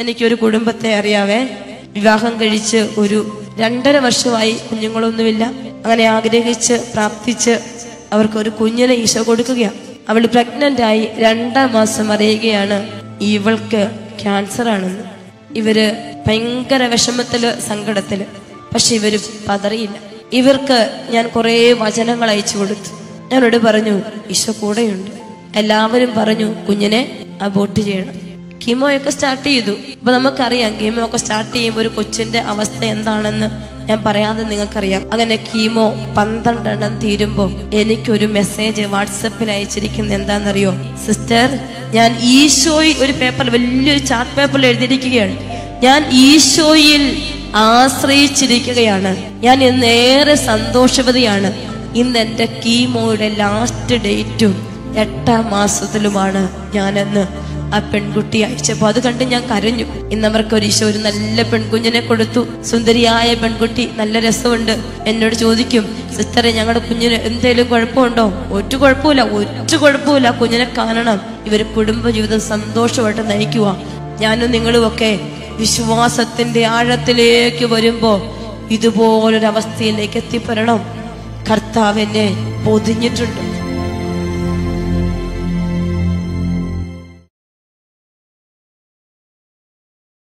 എനിക്കൊരു കുടുംബത്തെ അറിയാവേ. വിവാഹം കഴിച്ച് ഒരു രണ്ടര വർഷമായി കുഞ്ഞുങ്ങളൊന്നുമില്ല. അങ്ങനെ ആഗ്രഹിച്ച് പ്രാപ്തിച്ച് അവർക്ക് ഒരു കുഞ്ഞിനെ ഈശോ കൊടുക്കുകയാണ് അവൾ പ്രഗ്നന്റ് ആയി രണ്ടാം മാസം അറിയുകയാണ് ഇവൾക്ക് ക്യാൻസർ ആണെന്ന് ഇവർ ഭയങ്കര വിഷമത്തിൽ സങ്കടത്തിൽ. പക്ഷെ ഇവർ പതറിയില്ല. ഇവർക്ക് ഞാൻ കുറേ വചനങ്ങൾ അയച്ചു കൊടുത്തു. ഞാനോട് പറഞ്ഞു ഈശോ കൂടെയുണ്ട്. എല്ലാവരും പറഞ്ഞു കുഞ്ഞിനെ അബോട്ട് ചെയ്യണം. കീമോയൊക്കെ സ്റ്റാർട്ട് ചെയ്തു. അപ്പൊ നമുക്കറിയാം കീമോ ഒക്കെ സ്റ്റാർട്ട് ചെയ്യുമ്പോൾ ഒരു കൊച്ചിന്റെ അവസ്ഥ എന്താണെന്ന് ഞാൻ പറയാതെ നിങ്ങൾക്കറിയാം. അങ്ങനെ കീമോ പന്ത്രണ്ടെണ്ണം തീരുമ്പോൾ എനിക്കൊരു മെസ്സേജ് വാട്സപ്പിൽ അയച്ചിരിക്കുന്നത് എന്താണെന്നറിയോ? സിസ്റ്റർ ഞാൻ ഈശോയിൽ ഒരു പേപ്പർ വലിയൊരു ചാർട്ട് പേപ്പറിൽ എഴുതിയിരിക്കുകയാണ്. ഞാൻ ഈശോയിൽ ആശ്രയിച്ചിരിക്കുകയാണ്. ഞാൻ ഇന്ന് ഏറെ സന്തോഷവതിയാണ്. ഇന്ന് എന്റെ കീമോയുടെ ലാസ്റ്റ് ഡേറ്റും എട്ടാം മാസത്തിലുമാണ് ഞാനെന്ന്. ആ പെൺകുട്ടി അയച്ചപ്പോ അത് കണ്ട് ഞാൻ കരഞ്ഞു. ഇന്നവർക്ക് ഒരു ഈശോ ഒരു നല്ല പെൺകുഞ്ഞിനെ കൊടുത്തു. സുന്ദരിയായ പെൺകുട്ടി നല്ല രസമുണ്ട്. എന്നോട് ചോദിക്കും സിസ്റ്ററെ ഞങ്ങളുടെ കുഞ്ഞിന് എന്തേലും കുഴപ്പമുണ്ടോ? ഒറ്റ കുഴപ്പമില്ല ഒറ്റ കുഴപ്പമില്ല. കുഞ്ഞിനെ കാണണം. ഇവർ കുടുംബജീവിതം സന്തോഷമായിട്ട് നയിക്കുക ഞാനും നിങ്ങളും ഒക്കെ വിശ്വാസത്തിന്റെ ആഴത്തിലേക്ക് വരുമ്പോ ഇതുപോലൊരവസ്ഥയിലേക്ക് എത്തിപ്പെടണം. കർത്താവ് എന്നെ പൊതിഞ്ഞിട്ടുണ്ട്.